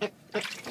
え